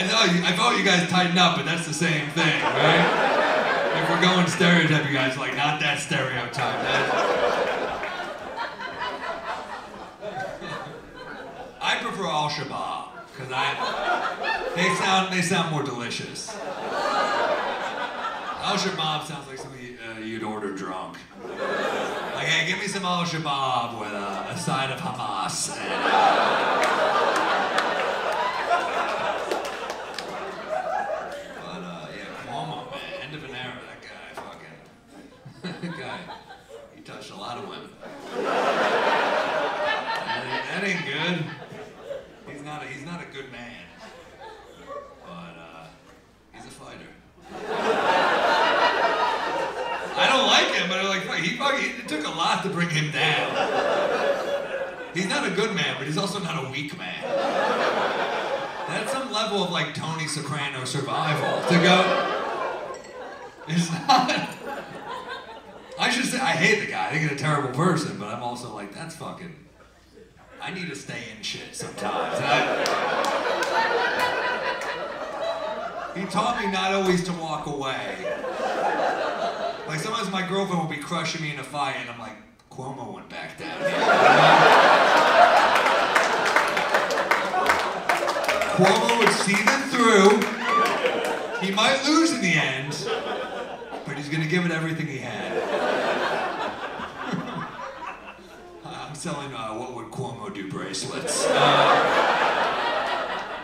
I know you, I thought you guys tighten up, but that's the same thing, right? If we're going stereotype, you guys like not that stereotype. That- I prefer Al Shabaab because I they sound they sound more delicious. Al Shabaab sounds like something uh, you'd order drunk. Like, hey, give me some Al Shabaab with a, a side of Hamas. And, uh, but uh, yeah, Cuomo, man, end of an era. That guy, fucking, that guy, he touched a lot of women. That ain't, good. He's not a, he's not a good man. But uh, he's a fighter. I don't like him, but I'm like, he fucking, it took a lot to bring him down. He's not a good man, but he's also not a weak man. That's some level of like Tony Soprano survival to go. It's not. I should say I hate the guy. I think he's a terrible person, but I'm also like, that's fucking. I need to stay in shit sometimes. I- he taught me not always to walk away. Like sometimes my girlfriend will be crushing me in a fight, and I'm like, Cuomo went back down here. Cuomo would see them through. He might lose in the end, he's gonna give it everything he had. I'm selling uh, what would Cuomo do bracelets. Uh,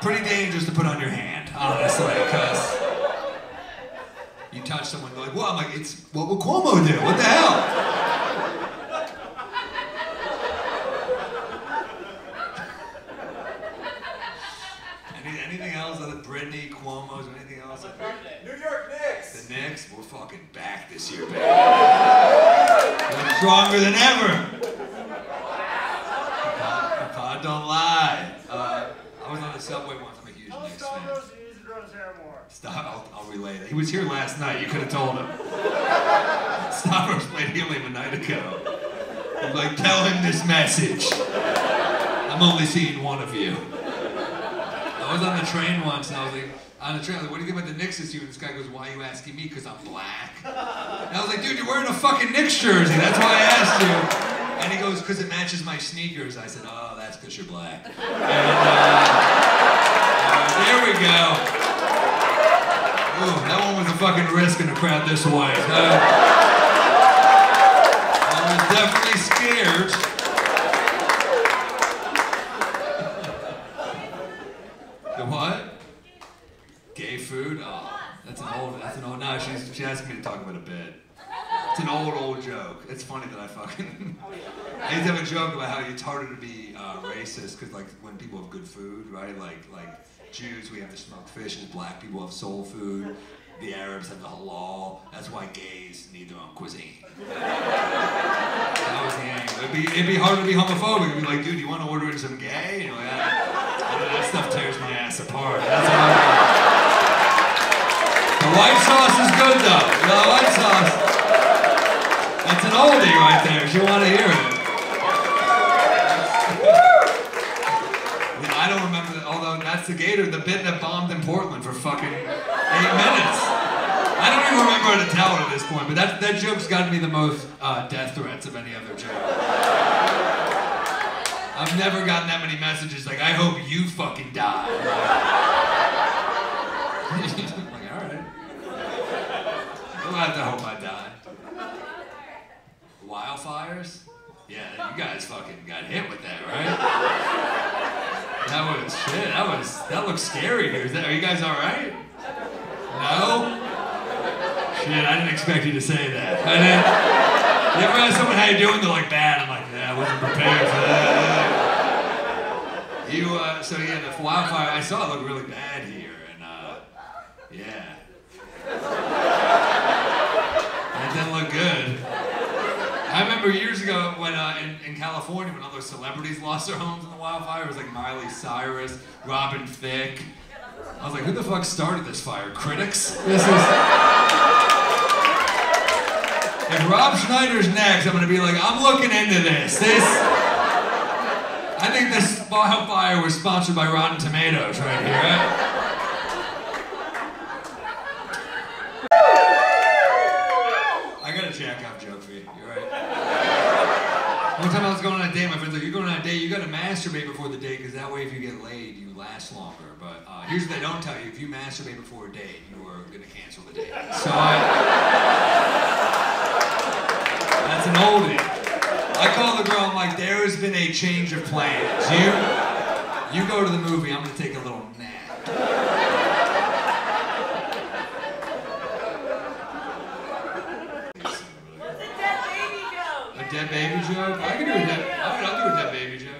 pretty dangerous to put on your hand, honestly, because you touch someone, they're like, well, I'm like, it's what would Cuomo do? What the hell? Anything else other Brittany, Cuomo's, or anything else? New York Knicks. The Knicks, we're fucking back this year, baby. Stronger than ever. Pod, pod don't lie. Uh, I was on the subway once. I'm a huge Knicks fan. Stop, I'll, I'll relay that. He was here last night. You could have told him. Stavros played Helium a night ago. I'm like, tell him this message. I'm only seeing one of you. I was on the train once and I was like, on the train, I was like, what do you think about the Knicks this year? And this guy goes, why are you asking me? Because I'm black. And I was like, dude, you're wearing a fucking Knicks jersey. That's why I asked you. And he goes, because it matches my sneakers. I said, oh, that's because you're black. And uh, uh, there we go. Ooh, that one was a fucking risk in a crowd this white. Uh, I was definitely scared. The what? Gay food? Oh, that's an old, that's an old, no, she's, she asked me to talk about a bit. It's an old, old joke. It's funny that I fucking, I used to have a joke about how it's harder to be uh, racist because like when people have good food, right? Like, like Jews, we have the smoked fishes, black people have soul food, the Arabs have the halal. That's why gays need their own cuisine. That was the angle. It'd be, it'd be hard to be homophobic. It'd be like, dude, do you want to order in some gay? You know, that, that stuff tears my ass apart. That's how the white sauce is good though. The white sauce. Oldie right there. If you want to hear it. I don't remember that. Although that's the Gator, the bit that bombed in Portland for fucking eight minutes. I don't even remember how to tell it at this point, but that, that joke's gotten me the most uh, death threats of any other joke. I've never gotten that many messages like, I hope you fucking die. I'm like, alright. I'll have to hope I die. Wildfires? Yeah, you guys fucking got hit with that, right? That was shit. That was that looks scary here. Is that, are you guys all right? No. Shit, I didn't expect you to say that. I didn't. You ever ask someone how you doing? They're like bad. I'm like, yeah, I wasn't prepared for that. You uh, so yeah, the wildfire. I saw it look really bad here, and uh, yeah, that didn't look good. I remember years ago when uh, in, in California when all those celebrities lost their homes in the wildfire. It was like Miley Cyrus, Robin Thicke. I was like, who the fuck started this fire? Critics? This is. If Rob Schneider's next, I'm gonna be like, I'm looking into this. This. I think this wildfire was sponsored by Rotten Tomatoes right here. Time I was going on a date, my friend's like, "You're going on a date. You got to masturbate before the date, because that way, if you get laid, you last longer." But uh, here's what they don't tell you: if you masturbate before a date, you are to cancel the date. So I, that's an oldie. I call the girl. I'm like, "There has been a change of plans. You, you go to the movie. I'm to take a little nap." What's a dead baby joke? A dead baby joke? I can do a dead. All right, I'll do a dead baby joke.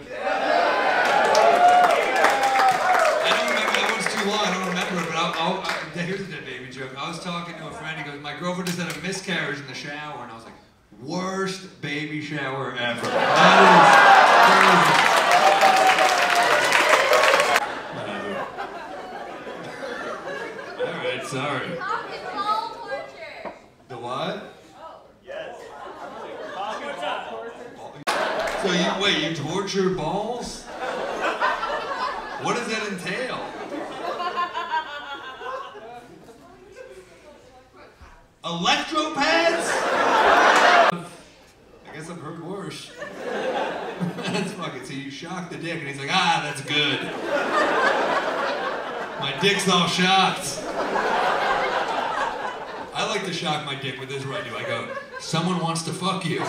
I don't remember. That one's too long. I don't remember it, but I'll. I'll I, here's a dead baby joke. I was talking to a friend. He goes, "My girlfriend just had a miscarriage in the shower," and I was like, "Worst baby shower ever." That is crazy. All right, sorry. Cock and ball torture. The what? So you wait, you torture balls? What does that entail? Electropads? I guess I've heard worse. that's fucking. So you shock the dick, and he's like, ah, that's good. My dick's all shocked. I like to shock my dick with this right. Do. I go, someone wants to fuck you.